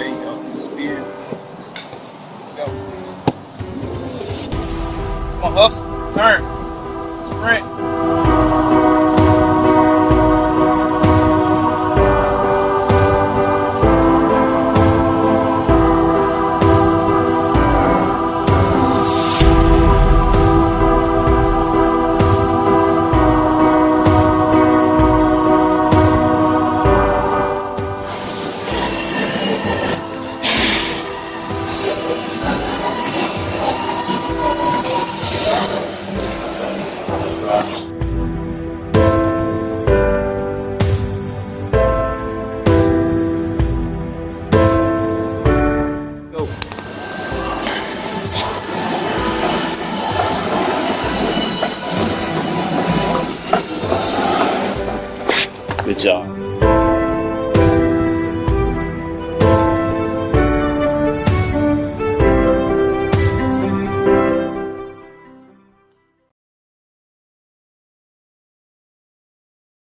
There you go. Spear. Go. Come on, Huffs. Turn. Sprint. Good job.